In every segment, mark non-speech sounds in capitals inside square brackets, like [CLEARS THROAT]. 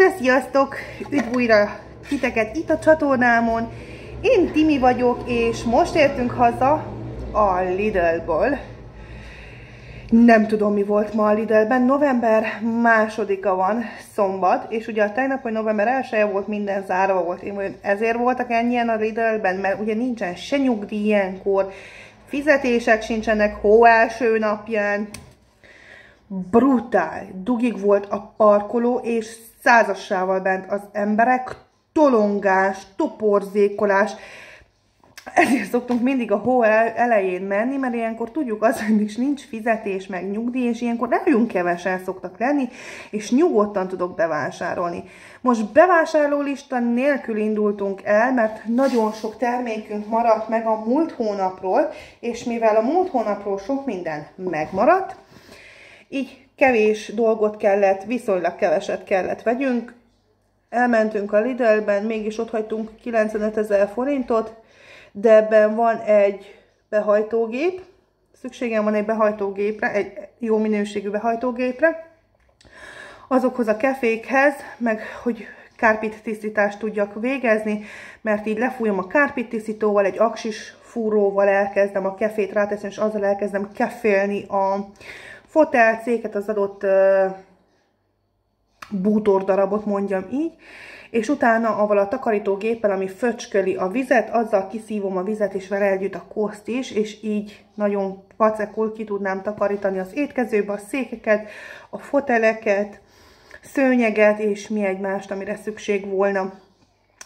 De sziasztok! Üdv újra titeket itt a csatornámon. Én Timi vagyok, és most értünk haza a Lidl-ból. Nem tudom, mi volt ma a Lidl-ben. November másodika van, szombat, és ugye a tegnap, hogy november 1 -e volt, minden zárva volt. Én ezért voltak ennyien a Lidl-ben, mert ugye nincsen se nyugdíj ilyenkor, fizetések sincsenek hó első napján, brutál, dugig volt a parkoló, és százassával bent az emberek, tolongás, toporzékolás, ezért szoktunk mindig a hó elején menni, mert ilyenkor tudjuk az, hogy is nincs fizetés, meg nyugdíj, és ilyenkor nagyon kevesen szoktak lenni, és nyugodtan tudok bevásárolni. Most bevásárlólista nélkül indultunk el, mert nagyon sok termékünk maradt meg a múlt hónapról, és mivel a múlt hónapról sok minden megmaradt, így kevés dolgot kellett, viszonylag keveset kellett vegyünk. Elmentünk a Lidl-ben, mégis ott hagytunk 95 ezer forintot, de ebben van egy behajtógép, szükségem van egy behajtógépre, egy jó minőségű behajtógépre, azokhoz a kefékhez, meg hogy kárpit tisztítást tudjak végezni, mert így lefújom a kárpit tisztítóval, egy aksis fúróval elkezdem a kefét ráteszem, és azzal elkezdem kefélni a fotelcéket, az adott bútordarabot, mondjam így, és utána avval a takarítógéppel, ami föcsköli a vizet, azzal kiszívom a vizet, és vele együtt a koszt is, és így nagyon pacekul ki tudnám takarítani az étkezőbe a székeket, a foteleket, szőnyeget, és mi egymást, amire szükség volna.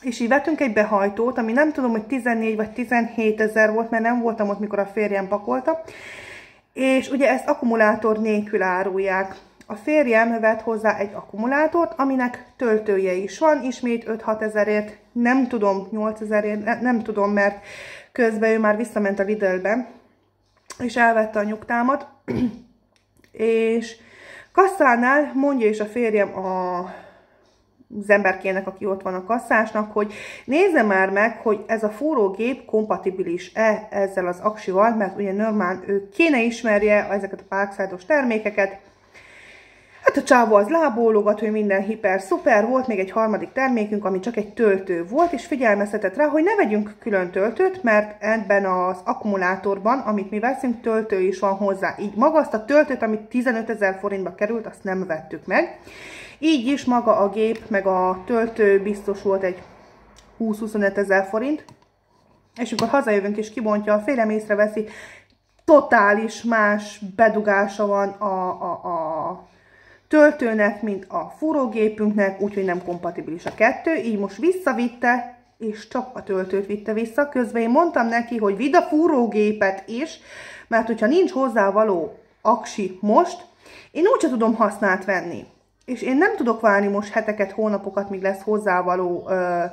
És így vettünk egy behajtót, ami nem tudom, hogy 14 vagy 17 ezer volt, mert nem voltam ott, mikor a férjem pakolta, és ugye ezt akkumulátor nélkül árulják. A férjem vett hozzá egy akkumulátort, aminek töltője is van, ismét 5-6 ezerért, nem tudom, 8 ezerért, ne, nem tudom, mert közben ő már visszament a Lidlbe, és elvette a nyugtámat, [CLEARS THROAT] és kasszánál mondja is a férjem a az emberkének, aki ott van a kasszásnak, hogy nézze már meg, hogy ez a fúrógép kompatibilis-e ezzel az aksival, mert ugye normál ő kéne ismerje ezeket a parkside termékeket, Hát a csávó az lábólogat, hogy minden hiper szuper, volt még egy harmadik termékünk, ami csak egy töltő volt, és figyelmeztetett rá, hogy ne vegyünk külön töltőt, mert ebben az akkumulátorban, amit mi veszünk, töltő is van hozzá. Így maga azt a töltőt, amit 15 ezer forintba került, azt nem vettük meg. Így is maga a gép, meg a töltő biztos volt egy 20-25 ezer forint. És amikor hazajövünk és kibontja, a félem észreveszi, totális más bedugása van a, a, a töltőnek, mint a fúrógépünknek, úgyhogy nem kompatibilis a kettő. Így most visszavitte, és csak a töltőt vitte vissza. Közben én mondtam neki, hogy vidd a fúrógépet is, mert hogyha nincs hozzá való aksi most, én úgyse tudom használt venni és én nem tudok várni most heteket, hónapokat, míg lesz hozzávaló ö,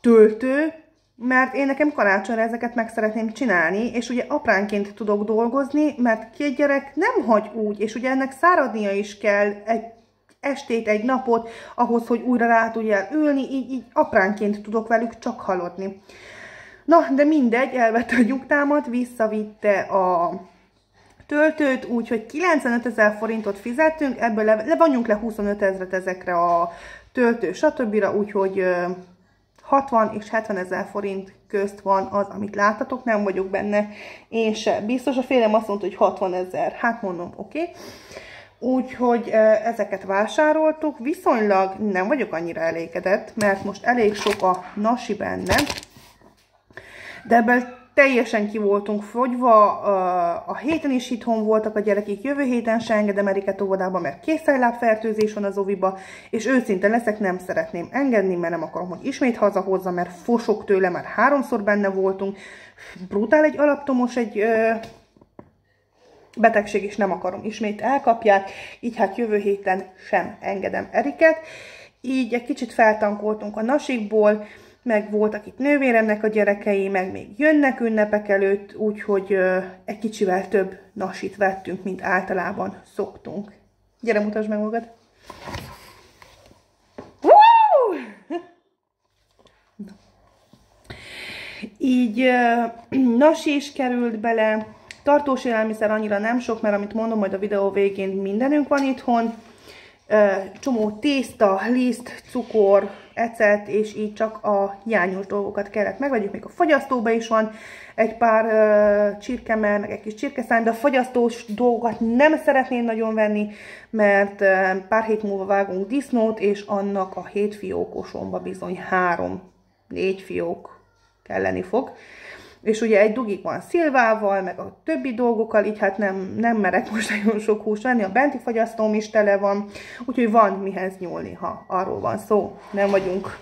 töltő, mert én nekem karácsonyra ezeket meg szeretném csinálni, és ugye apránként tudok dolgozni, mert két gyerek nem hagy úgy, és ugye ennek száradnia is kell egy estét, egy napot, ahhoz, hogy újra rá tudjál ülni, így, így apránként tudok velük csak halodni. Na, de mindegy, elvette a nyugtámat, visszavitte a töltőt, úgyhogy 95 ezer forintot fizettünk, ebből le, levonjunk le 25 ezeret ezekre a töltő, stb. Úgyhogy 60 és 70 ezer forint közt van az, amit láttatok, nem vagyok benne én se. Biztos a félem azt mondta, hogy 60 ezer, hát mondom, oké. Okay. Úgyhogy ezeket vásároltuk, viszonylag nem vagyok annyira elégedett, mert most elég sok a nasi benne, de ebből teljesen ki voltunk fogyva, a héten is itthon voltak a gyerekek, jövő héten se engedem Eriket óvodába, mert készhelylábfertőzés van az oviba, és őszinte leszek, nem szeretném engedni, mert nem akarom, hogy ismét hazahozza, mert fosok tőle, már háromszor benne voltunk, brutál egy alaptomos, egy ö, betegség, és nem akarom ismét elkapják, így hát jövő héten sem engedem Eriket. Így egy kicsit feltankoltunk a nasikból, meg voltak itt nővéremnek a gyerekei, meg még jönnek ünnepek előtt, úgyhogy egy kicsivel több nasit vettünk, mint általában szoktunk. Gyere, mutasd meg magad! Így nasi is került bele, tartós élelmiszer annyira nem sok, mert amit mondom, majd a videó végén mindenünk van itthon, csomó tészta, liszt, cukor, ecet, és így csak a hiányos dolgokat kellett megvegyük. Még a fagyasztóba is van egy pár uh, csirkemel, meg egy kis csirkeszán, de a fagyasztós dolgokat nem szeretném nagyon venni, mert uh, pár hét múlva vágunk disznót, és annak a hét fiókosomba bizony három, négy fiók kelleni fog és ugye egy dugik van szilvával, meg a többi dolgokkal, így hát nem, nem merek most nagyon sok húst venni, a benti fagyasztóm is tele van, úgyhogy van mihez nyúlni, ha arról van szó, nem vagyunk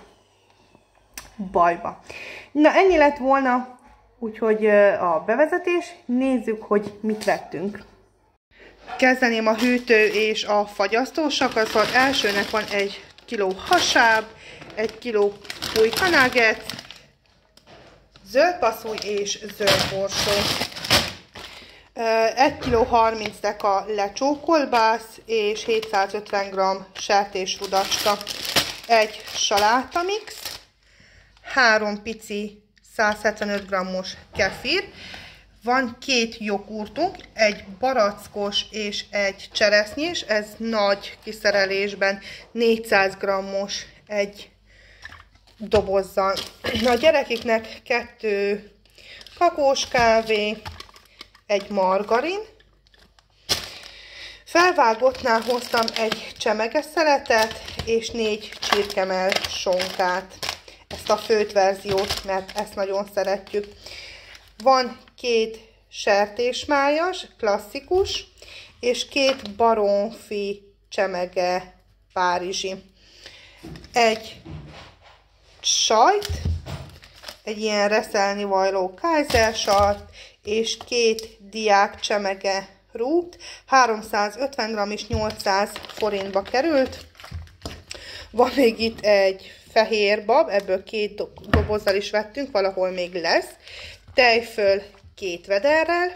bajba. Na ennyi lett volna, úgyhogy a bevezetés, nézzük, hogy mit vettünk. Kezdeném a hűtő és a fagyasztósakat, szóval elsőnek van egy kiló hasáb, egy kiló pulykanáget, zöld passzúj és zöld borsó. 1 kg 30 deka lecsókolbász és 750 g sertésrudacska. Egy salátamix, három pici 175 g-os kefir, van két jogurtunk, egy barackos és egy cseresznyés, ez nagy kiszerelésben 400 g-os egy dobozzal. A gyerekeknek kettő kakós kávé, egy margarin, Felvágottnál hoztam egy csemeges szeletet és négy csirkemel sonkát. Ezt a főt verziót, mert ezt nagyon szeretjük. Van két sertésmájas, klasszikus, és két baronfi csemege párizsi. Egy sajt, egy ilyen reszelni vajló kaisersalt, és két diák csemege rút, 350 g és 800 forintba került. Van még itt egy fehér bab, ebből két dobozzal is vettünk, valahol még lesz. Tejföl két vederrel.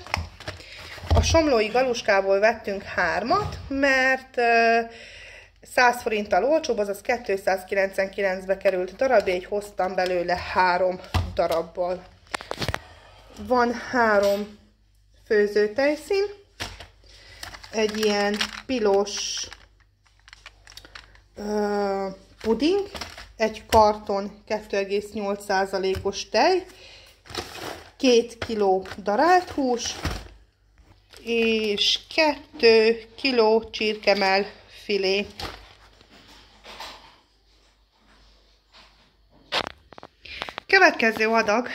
A somlói galuskából vettünk hármat, mert uh, 100 forinttal olcsóbb, azaz 299-be került darab, így hoztam belőle három darabból. Van három főzőtejszín, egy ilyen pilos uh, puding, egy karton 2,8%-os tej, 2 kg darált hús, és 2 kg csirkemel filé. Következő adag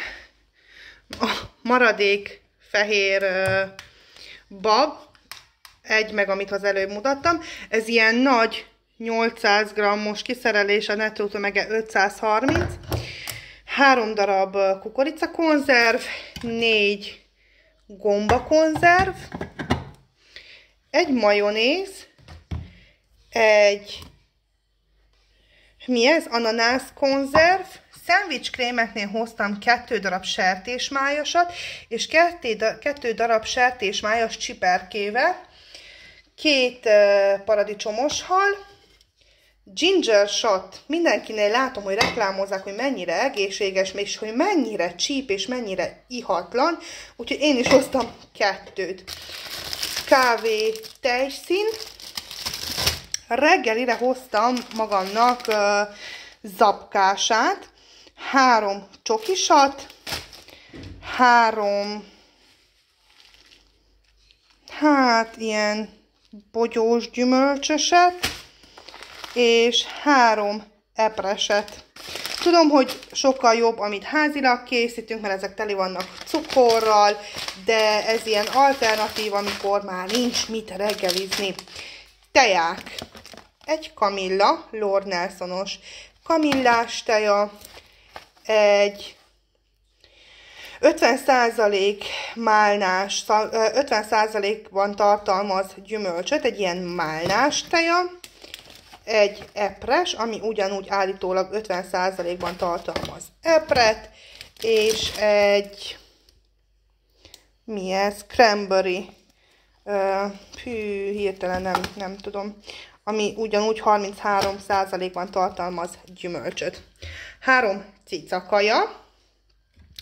a maradék fehér bab, egy meg, amit az előbb mutattam. Ez ilyen nagy 800 g-os kiszerelés, a nettó tömege 530. Három darab kukoricakonzerv, négy gombakonzerv, egy majonéz, egy mi ez? Ananász konzerv, Szendvics krémeknél hoztam kettő darab sertésmájasat, és kettő darab sertésmájas csiperkével, két paradicsomos hal, ginger shot, mindenkinél látom, hogy reklámozzák, hogy mennyire egészséges, és hogy mennyire csíp és mennyire ihatlan, úgyhogy én is hoztam kettőt. Kávé tejszín, reggelire hoztam magamnak uh, zapkását, három csokisat, három, hát ilyen bogyós gyümölcsöset, és három epreset. Tudom, hogy sokkal jobb, amit házilag készítünk, mert ezek teli vannak cukorral, de ez ilyen alternatív, amikor már nincs mit reggelizni. Teják. Egy kamilla, Lord Nelsonos kamillás teja, egy 50% málnás, 50%-ban tartalmaz gyümölcsöt, egy ilyen málnás teja, egy epres, ami ugyanúgy állítólag 50%-ban tartalmaz epret, és egy mi ez? Cranberry. hű, hirtelen nem, nem tudom. Ami ugyanúgy 33%-ban tartalmaz gyümölcsöt. Három cicakaja,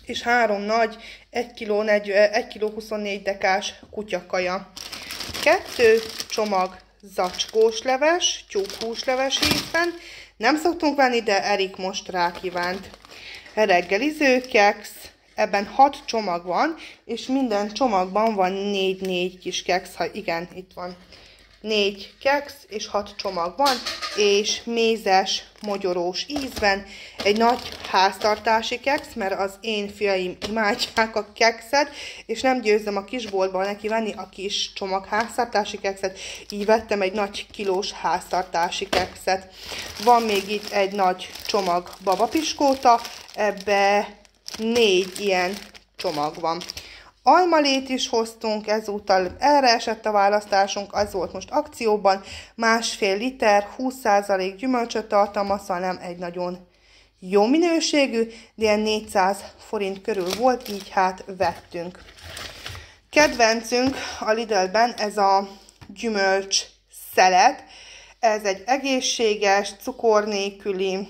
és három nagy 1 kg, 1 kg 24 dekás kutyakaja. Kettő csomag zacskós leves, tyúkhúsleves ízben. Nem szoktunk venni, de Erik most rákívánt. Reggeliző keksz, ebben 6 csomag van, és minden csomagban van 4-4 kis keksz, ha igen, itt van. 4 keksz és 6 csomag van, és mézes, mogyorós ízben. Egy nagy háztartási keksz, mert az én fiaim imádják a kekszet, és nem győzem a kisboltban neki venni a kis csomag háztartási kekszet, így vettem egy nagy kilós háztartási kekszet. Van még itt egy nagy csomag babapiskóta, ebbe négy ilyen csomag van. Almalét is hoztunk, ezúttal erre esett a választásunk, az volt most akcióban, másfél liter, 20% gyümölcsöt tartalmaz, szóval nem egy nagyon jó minőségű, de ilyen 400 forint körül volt, így hát vettünk. Kedvencünk a Lidl-ben ez a gyümölcs szelet, ez egy egészséges, cukor nélküli,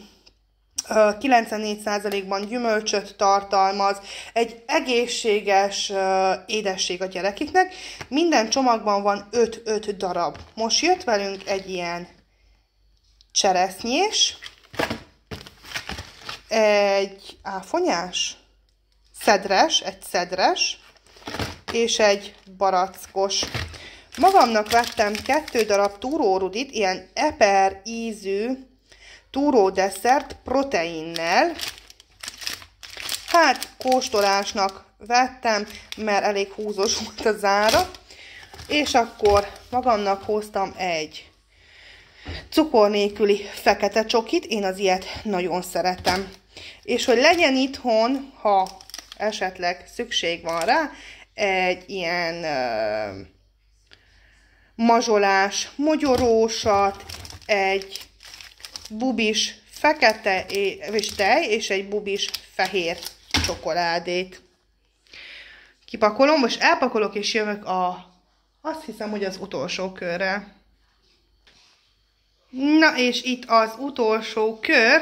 94%-ban gyümölcsöt tartalmaz, egy egészséges édesség a gyerekeknek. Minden csomagban van 5-5 darab. Most jött velünk egy ilyen cseresznyés, egy áfonyás, szedres, egy szedres, és egy barackos. Magamnak vettem kettő darab túrórudit, ilyen eper ízű, túró desszert proteinnel. Hát kóstolásnak vettem, mert elég húzós volt az ára. És akkor magamnak hoztam egy cukor nélküli fekete csokit, én az ilyet nagyon szeretem. És hogy legyen itthon, ha esetleg szükség van rá, egy ilyen uh, mazsolás, mogyorósat, egy bubis fekete és tej, és egy bubis fehér csokoládét. Kipakolom, most elpakolok és jövök a, azt hiszem, hogy az utolsó körre. Na, és itt az utolsó kör,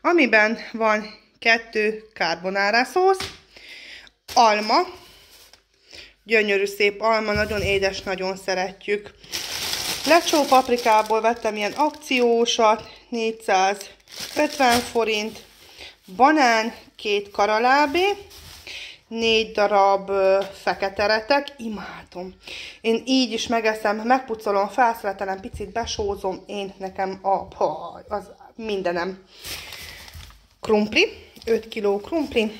amiben van kettő carbonara szósz, alma, gyönyörű szép alma, nagyon édes, nagyon szeretjük. Lecsó paprikából vettem ilyen akciósat, 450 forint, banán, két karalábé, négy darab fekete retek, imádom. Én így is megeszem, megpucolom, felszeletelem, picit besózom, én nekem a, az mindenem. Krumpli, 5 kg krumpli,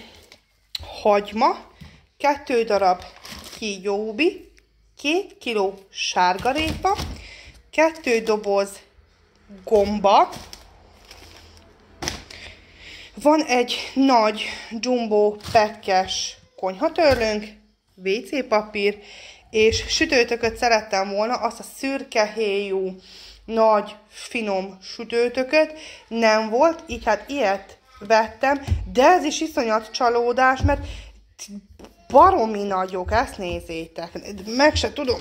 hagyma, kettő darab kígyóbi, 2 kg sárgarépa, kettő doboz gomba, van egy nagy jumbo pekkes konyhatörlőnk, WC papír, és sütőtököt szerettem volna, azt a szürke héjú, nagy, finom sütőtököt, nem volt, így hát ilyet vettem, de ez is iszonyat csalódás, mert baromi nagyok, ezt nézzétek, meg se tudom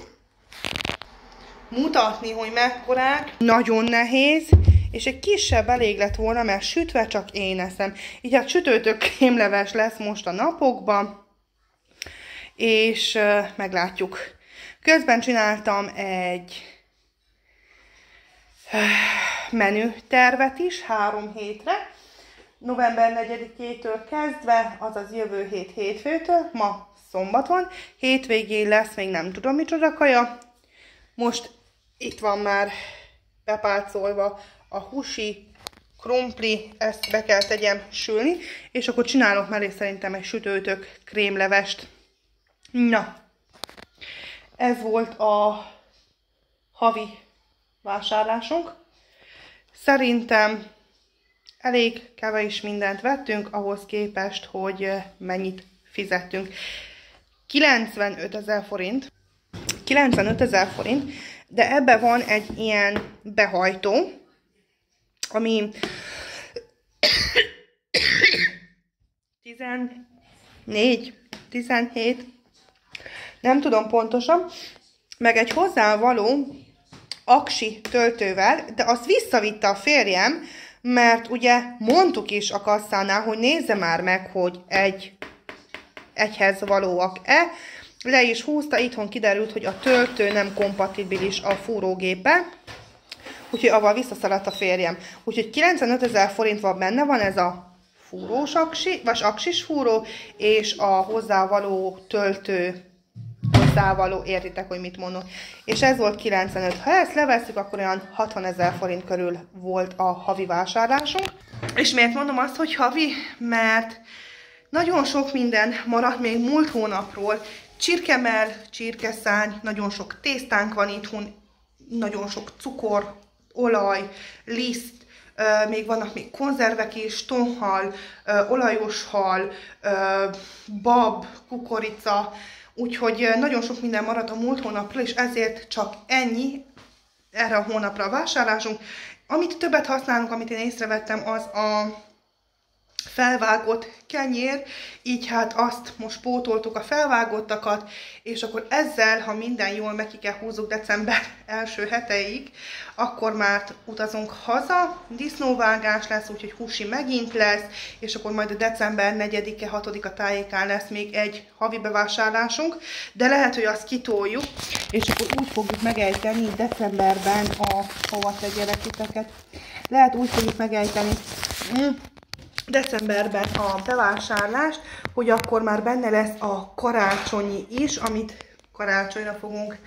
mutatni, hogy mekkorák. Nagyon nehéz, és egy kisebb elég lett volna, mert sütve csak én eszem. Így hát sütőtök krémleves lesz most a napokban, és uh, meglátjuk. Közben csináltam egy uh, menü tervet is három hétre. November 4-től kezdve, azaz jövő hét hétfőtől, ma szombat van, hétvégén lesz még nem tudom micsoda kaja. Most itt van már bepálcolva a husi krumpli, ezt be kell tegyem sülni, és akkor csinálok mellé szerintem egy sütőtök krémlevest. Na, ez volt a havi vásárlásunk. Szerintem elég kevés mindent vettünk, ahhoz képest, hogy mennyit fizettünk. 95 ezer forint. 95 ezer forint, de ebbe van egy ilyen behajtó, ami 14, 17, nem tudom pontosan, meg egy hozzávaló aksi töltővel, de azt visszavitte a férjem, mert ugye mondtuk is a kasszánál, hogy nézze már meg, hogy egy egyhez valóak-e. Le is húzta, itthon kiderült, hogy a töltő nem kompatibilis a fúrógépe, úgyhogy avval visszaszaladt a férjem. Úgyhogy 95 ezer forint van benne, van ez a fúrós aksi, vagy aksis fúró, és a hozzávaló töltő hozzávaló, értitek, hogy mit mondok. És ez volt 95. Ha ezt leveszük, akkor olyan 60 ezer forint körül volt a havi vásárlásunk. És miért mondom azt, hogy havi? Mert nagyon sok minden maradt még múlt hónapról. Csirkemel, csirkeszány, nagyon sok tésztánk van itthon, nagyon sok cukor, olaj, liszt, még vannak még konzervek is, tonhal, olajos hal, bab, kukorica, úgyhogy nagyon sok minden maradt a múlt hónapra, és ezért csak ennyi erre a hónapra a vásárlásunk. Amit többet használunk, amit én észrevettem, az a felvágott kenyér, így hát azt most pótoltuk a felvágottakat, és akkor ezzel, ha minden jól meg kell húzzuk december [LAUGHS] első heteig, akkor már utazunk haza, disznóvágás lesz, úgyhogy húsi megint lesz, és akkor majd a december 4-e, 6-a tájékán lesz még egy havi bevásárlásunk, de lehet, hogy azt kitoljuk, és akkor úgy fogjuk megejteni decemberben a hova tegyelek titeket. Lehet úgy fogjuk megejteni, mm decemberben a bevásárlást, hogy akkor már benne lesz a karácsonyi is, amit karácsonyra fogunk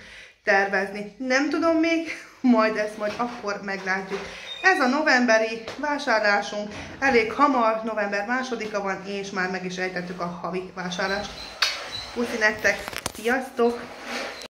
tervezni. Nem tudom még, majd ezt majd akkor meglátjuk. Ez a novemberi vásárlásunk elég hamar, november másodika van, és már meg is ejtettük a havi vásárlást. Puszi nektek, sziasztok!